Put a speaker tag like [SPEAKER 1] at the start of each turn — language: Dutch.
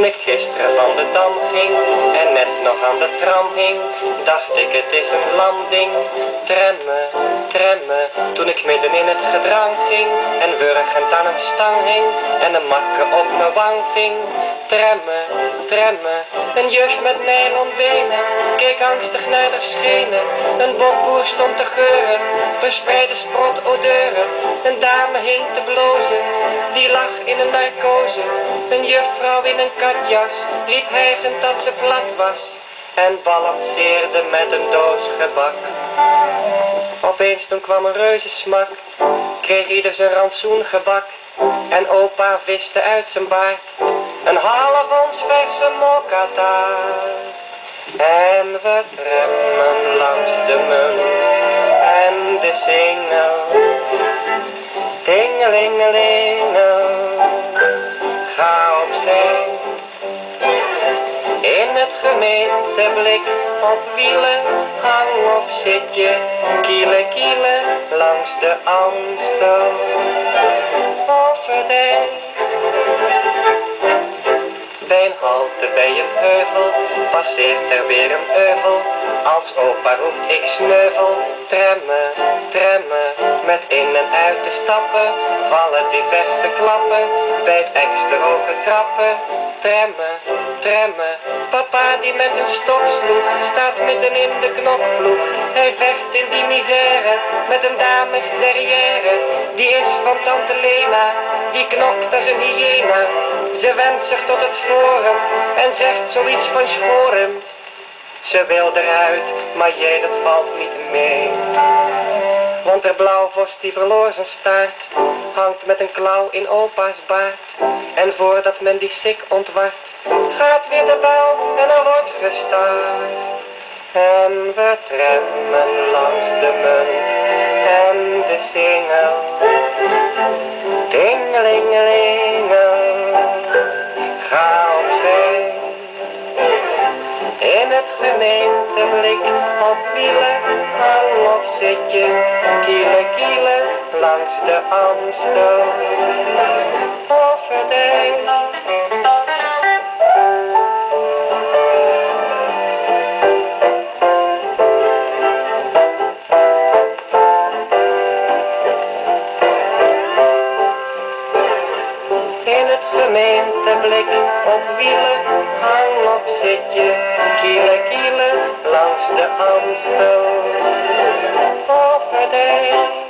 [SPEAKER 1] wakker van de dam ging en net nog aan de tram hing, dacht ik het is een landing. Tremmen, tremmen, toen ik midden in het gedrang ging en wurgend aan een stang hing en een makke op mijn wang ving. Tremmen, tremmen, een juf met benen keek angstig naar de schenen. Een bokboer stond te geuren, verspreide sprot odeuren. Een dame hing te blozen, die lag in een narcose. Een juffrouw in een katjas riep hijgend dat ze plat was. En balanceerde met een doos gebak. Opeens toen kwam een reuze smak, kreeg ieder zijn rantsoen gebak. En opa viste uit zijn baard een half ons verse mokkataart. En we tremmen langs de munt en de singel. Tingelingelingel, ga opzij. In het gemeenteblik op wielen, hang of zit je, kielen kielen langs de Amstel. Of het bij halte bij een heuvel, passeert er weer een euvel. Als opa roept ik sneuvel, tremmen, tremmen, met in en uit te stappen, vallen diverse klappen, bij het extra hoge trappen, tremmen, tremmen. Papa die met een stok sloeg, staat midden in de knokploeg. Hij vecht in die misère, met een dames derrière, die is van tante Lena, die knokt als een hyena. Ze wendt zich tot het forum en zegt zoiets van schoren. Ze wil eruit, maar jij dat valt niet mee. Want de blauwvos die verloor zijn staart, hangt met een klauw in opa's baard. En voordat men die sik ontwart, gaat weer de bel en er wordt gestart. En we tremmen langs de munt en de singel. Dingelingelingel ga opzij. In het gemeenteblik op wielen, hang of zit je, kielen kielen langs de Amstel. Of blik op wielen, hang op zitje, kielen kielen langs de Amstel. Of het